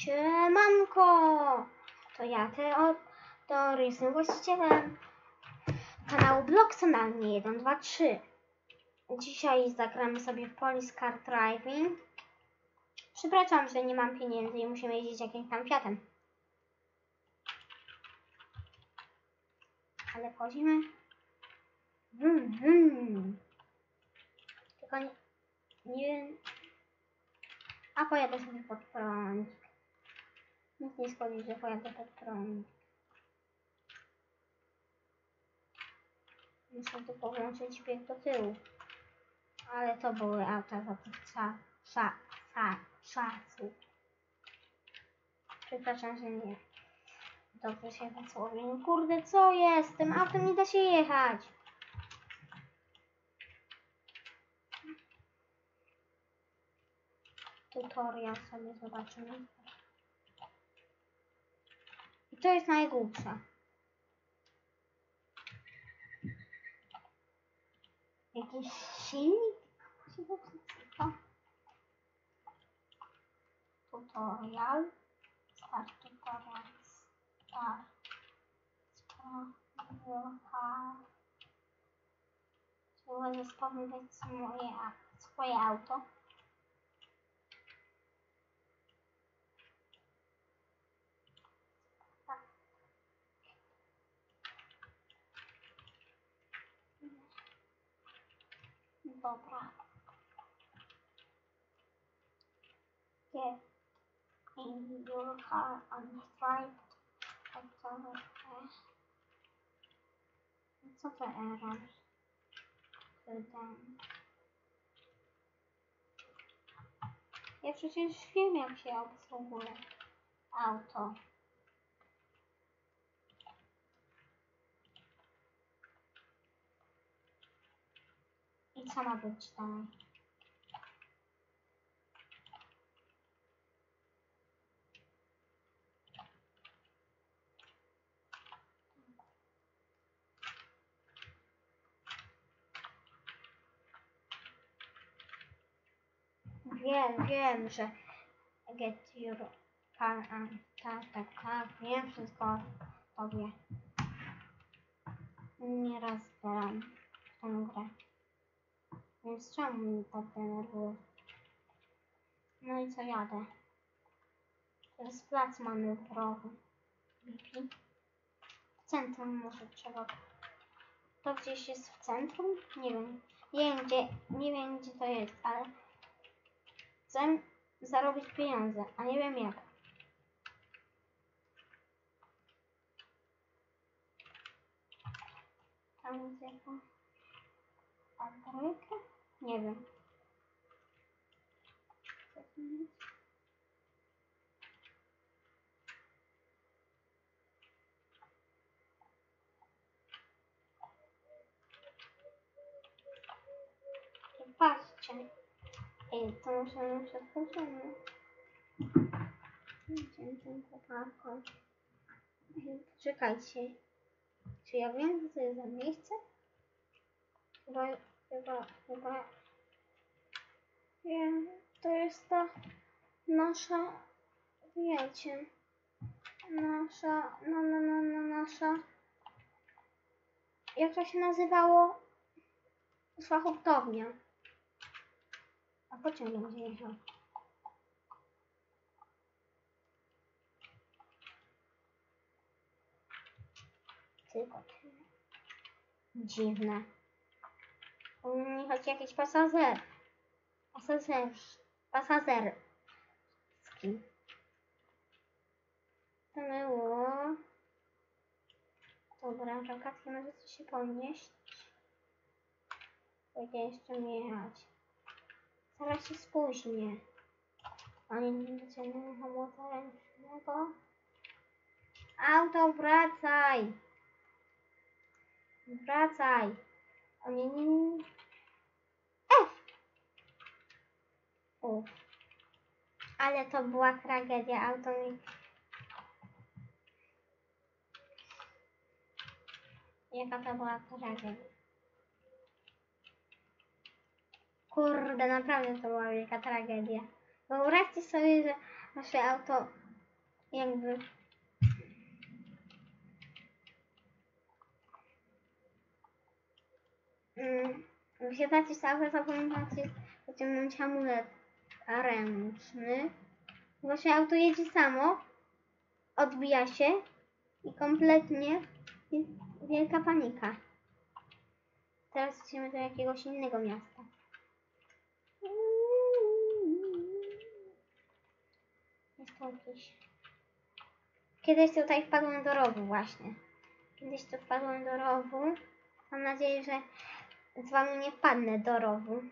Siemanko! To ja, Teodor, jestem właścicielem kanału Blogsonalnie 123. Dzisiaj zagramy sobie w Police Car Driving. Przepraszam, że nie mam pieniędzy i musimy jeździć jakimś tam Fiatem. Ale wchodzimy. Wum, wum. Tylko nie, nie. A pojadę sobie pod prąd. Nic nie schodzi, że pojadę pod prąd. Muszę tylko włączyć bieg do tyłu. Ale to były auta za tych cza, cza, cza, czasów. Przepraszam, że nie. Dobrze się wysłowię. Kurde, co jest? Tym autem nie da się jechać. Tutorial sobie zobaczymy. I to jest najgłupsze. Jakiś silnik? Popsuł. Tutorial. Start tutorial. Start. Tutorial. Trzeba zespawnować swoje, swoje auto. Dobra. Get in your car and drive Co to error? Ten. Ja przecież wiem jak się obsługuje auto. I co ma być dalej? Wiem, wiem, że get your and tak, tak, tak, wiem wszystko o tobie. Nieraz w tę grę. Więc czemu mnie tak denerwuje? No i co jadę? Teraz plac manewrowy. BP. W centrum może trzeba. To gdzieś jest w centrum? Nie wiem. Nie wiem gdzie, nie wiem gdzie to jest, ale chcę zarobić pieniądze, a nie wiem jak. Tam jest jaka fabryka? Nie wiem. Co jest? Patrzcie. Ej, to muszę przeskoczymy. Idziemy tą koparką. Czekajcie. Czy ja wiem, co to jest za miejsce? Chyba, chyba, chyba. Wiem, to jest ta nasza, wiecie, nasza, no, no, no, no, nasza, jak to się nazywało? Szlachutownia. A pociąg będzie jechał. Tylko. Dziwne. Powinien jechać jakiś pasażer. Pasażer. Pasażerski. To było. Dobra, czekatki możecie się podnieść. Będzie jeszcze nie jechać. Zaraz się spóźnię. Oni nie wyciągną hamulca ręcznego. Auto, wracaj! Wracaj! Nie, nie, nie. F! Uf. Ale to była tragedia. Auto mi... Jaka to była tragedia. Kurde, naprawdę to była wielka tragedia. Wyobraźcie sobie, że wasze auto jakby mm, wyświetlacie salwę, zapamiętacie pociągnąć amulet ręczny. Wasze auto jedzie samo, odbija się i kompletnie jest wielka panika. Teraz idziemy do jakiegoś innego miasta. To jakieś... Kiedyś tutaj wpadłem do rowu właśnie. Kiedyś tu wpadłem do rowu. Mam nadzieję, że z wami nie wpadnę do rowu.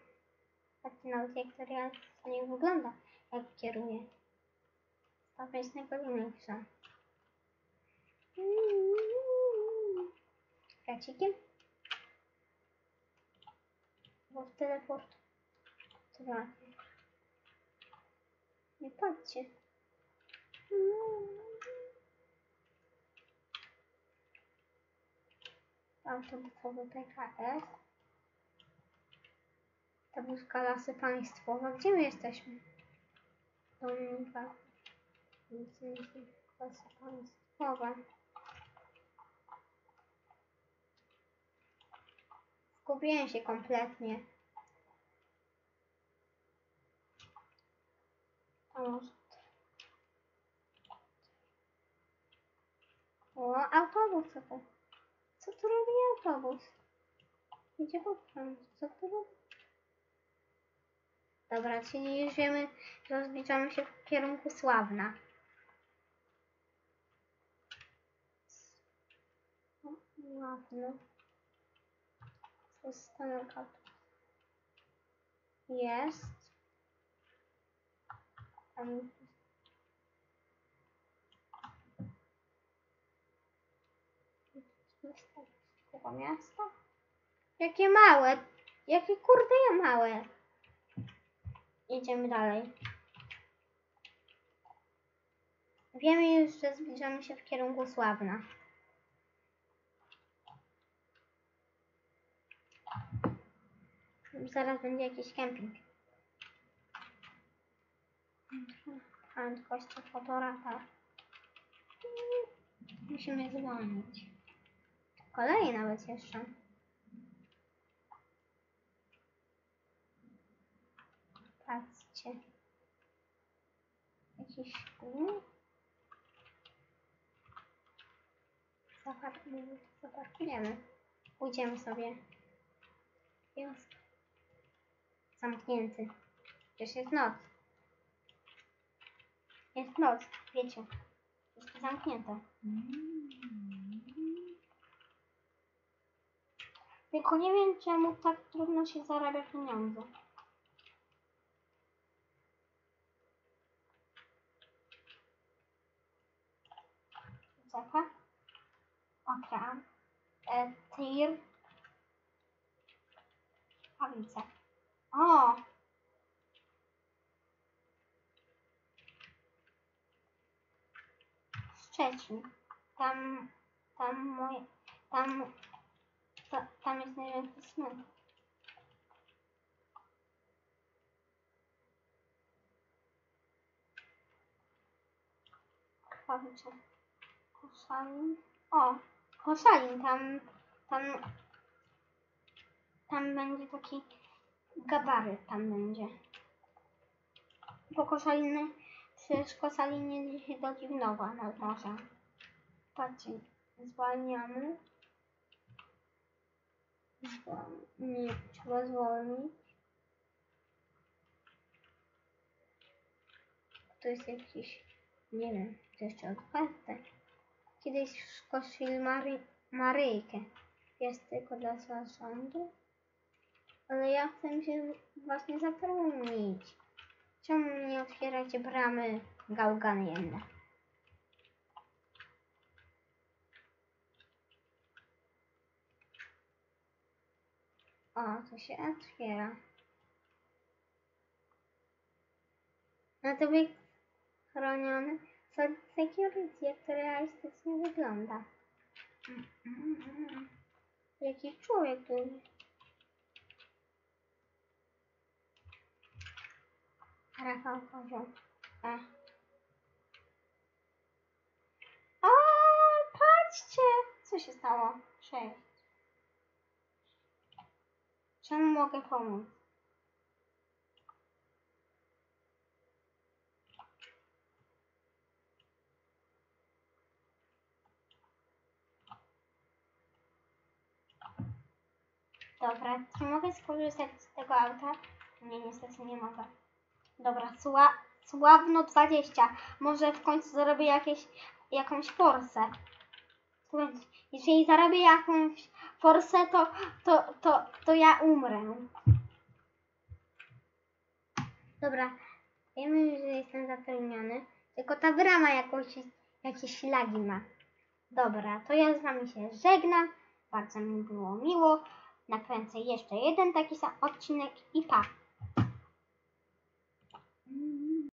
Patrzcie nawet jak to realnie wygląda, jak kieruję. Stawiać najważniejsze. Kracikiem? Bo w teleport. Trafię. Nie patrzcie. Autobusowy PKS. Tabuska Lasy Państwowe. Gdzie my jesteśmy? Dominika. Lasy Państwowe. Zgubiłem się kompletnie. To może... O, autobus to? Co tu robi autobus? Idzie po. Co tu robi? Dobra, czyli że zbliżamy się w kierunku Sławna. Sławno. Stanął Jest. Tam tego miasta? Jakie małe! Jakie kurde małe! Idziemy dalej. Wiemy już, że zbliżamy się w kierunku Sławna. Zaraz będzie jakiś kemping. Prędkość fotorata. Musimy zwolnić. Kolej nawet jeszcze. Patrzcie. Jakiś szkół. Zaparkujemy. Pójdziemy sobie. Jest. Zamknięty. Przecież jest noc. Jest noc, wiecie. Jest zamknięte. Tylko nie wiem, czemu tak trudno się zarabia pieniądze. Czeka. Okrem. E, tir. Pawice. O! Szczecin. Tam, tam moje, tam, ta, tam jest największy cmentarz. Pawicze. Koszalin. O! Koszalin, tam, tam, tam będzie taki gabaryt, tam będzie. Po Koszaliny, przecież Koszalin jedzie się do Dziwnowa nad morza. Patrzcie, zwalniamy. Nie, trzeba zwolnić. Tu jest jakiś, nie wiem, to jeszcze otwarte. Kiedyś skosili Mary, Maryjkę. Jest tylko dla zarządu. Ale ja chcę się właśnie zapełnić. Czemu nie otwieracie bramy gałganienne? O, to się otwiera. No to by chroniony Side security, jak to realistycznie wygląda. Jakiś człowiek tu. Rafał poziom. E. Chodźcie! Co się stało? Cześć. Czemu mogę pomóc? Dobra, czy mogę skorzystać z tego auta? Nie, niestety nie mogę. Dobra, sła, sławno 20. Może w końcu zarobię jakieś, jakąś forsę. Jeżeli zarobię jakąś forsę, to, to, to, to ja umrę. Dobra, wiemy, że jestem zapełniony. Tylko ta brama jakoś, jakieś lagi ma. Dobra, to ja z wami się żegnam. Bardzo mi było miło. Nakręcę jeszcze jeden taki sam odcinek i pa.